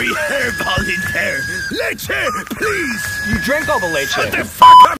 very hair volunteer. Leche, please. You drank all the leche. Shut the fuck.